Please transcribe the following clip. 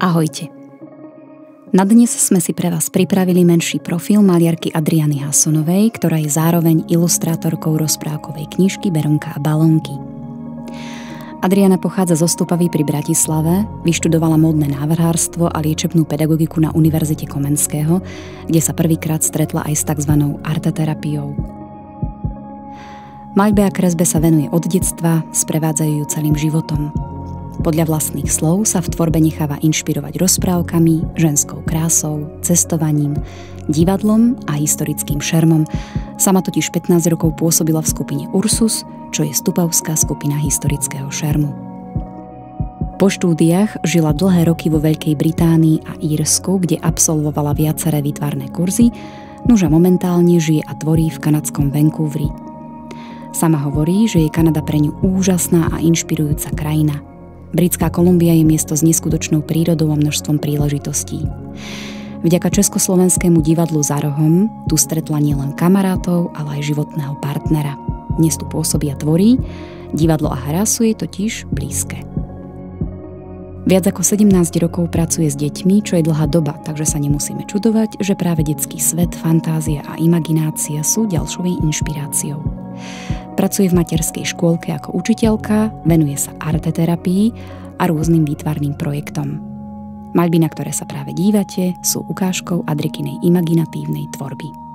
Ahojte. Na dnes sme si pre vás pripravili menší profil maliarky Adriany Hasonovej, ktorá je zároveň ilustrátorkou rozprávkovej knižky Beronka a balónky. Adriana pochádza zo Stupavy pri Bratislave, vyštudovala módne návrhárstvo a liečebnú pedagogiku na Univerzite Komenského, kde sa prvýkrát stretla aj s tzv. arteterapiou. Maľbe a kresbe sa venuje od detstva, sprevádzajú ju celým životom – podľa vlastných slov sa v tvorbe necháva inšpirovať rozprávkami, ženskou krásou, cestovaním, divadlom a historickým šermom. Sama totiž 15 rokov pôsobila v skupine Ursus, čo je stupavská skupina historického šermu. Po štúdiách žila dlhé roky vo Veľkej Británii a Írsku, kde absolvovala viaceré výtvarné kurzy, nuža momentálne žije a tvorí v kanadskom Vancouveri. Sama hovorí, že je Kanada pre ňu úžasná a inšpirujúca krajina – Britská Kolumbia je miesto s neskutočnou prírodou a množstvom príležitostí. Vďaka Československému divadlu za rohom tu stretla nielen kamarátov, ale aj životného partnera. Dnes tu pôsobí a tvorí, divadlo a hra sú jej totiž blízke. Viac ako 17 rokov pracuje s deťmi, čo je dlhá doba, takže sa nemusíme čudovať, že práve detský svet, fantázia a imaginácia sú ďalšou inšpiráciou. Pracuje v materskej škôlke ako učiteľka, venuje sa arteterapii a rôznym výtvarným projektom. Maľby, na ktoré sa práve dívate, sú ukážkou Adrikinej imaginatívnej tvorby.